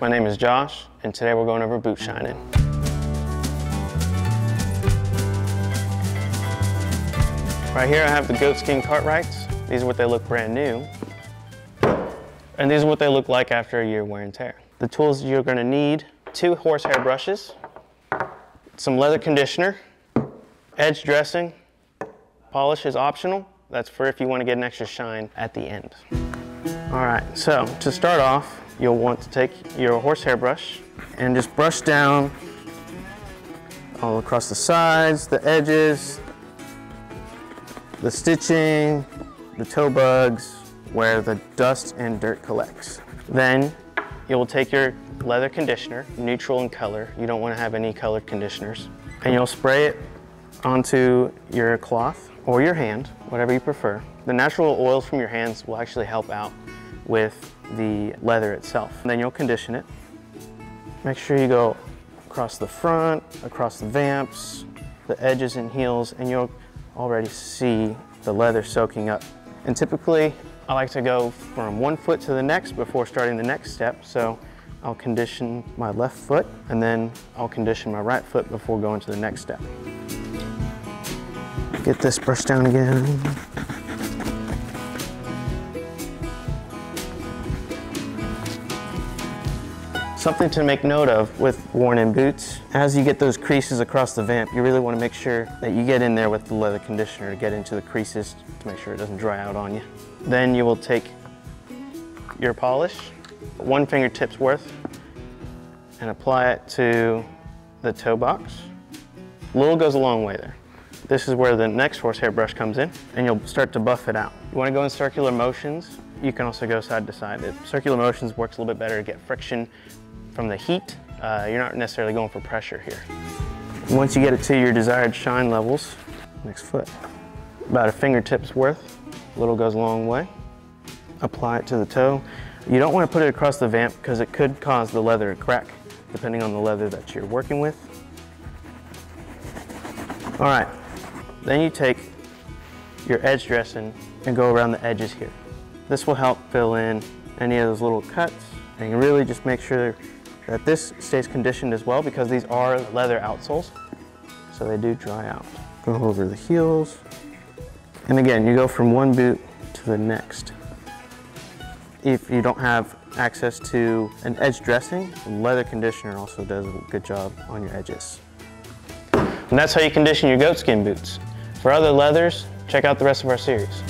My name is Josh, and today we're going over boot shining. Right here I have the goatskin Cartwrights. These are what they look brand new. And these are what they look like after a year wear and tear. The tools you're gonna need, two horsehair brushes, some leather conditioner, edge dressing, polish is optional. That's for if you wanna get an extra shine at the end. All right, so to start off, you'll want to take your horsehair brush and just brush down all across the sides, the edges, the stitching, the toe bugs, where the dust and dirt collects. Then you will take your leather conditioner, neutral in color. You don't want to have any colored conditioners. And you'll spray it onto your cloth or your hand, whatever you prefer. The natural oils from your hands will actually help out with the leather itself. And then you'll condition it. Make sure you go across the front, across the vamps, the edges and heels, and you'll already see the leather soaking up. And typically, I like to go from one foot to the next before starting the next step. So I'll condition my left foot and then I'll condition my right foot before going to the next step. Get this brush down again. Something to make note of with worn-in boots, as you get those creases across the vamp, you really want to make sure that you get in there with the leather conditioner to get into the creases to make sure it doesn't dry out on you. Then you will take your polish, one fingertip's worth, and apply it to the toe box. Little goes a long way there. This is where the next horsehair brush comes in, and you'll start to buff it out. You want to go in circular motions. You can also go side to side. Circular motions works a little bit better to get friction from the heat, uh, you're not necessarily going for pressure here. Once you get it to your desired shine levels, next foot, about a fingertip's worth, a little goes a long way. Apply it to the toe. You don't want to put it across the vamp because it could cause the leather to crack, depending on the leather that you're working with. All right, then you take your edge dressing and go around the edges here. This will help fill in any of those little cuts and really just make sure that this stays conditioned as well because these are leather outsoles, so they do dry out. Go over the heels. And again, you go from one boot to the next. If you don't have access to an edge dressing, leather conditioner also does a good job on your edges. And that's how you condition your goatskin boots. For other leathers, check out the rest of our series.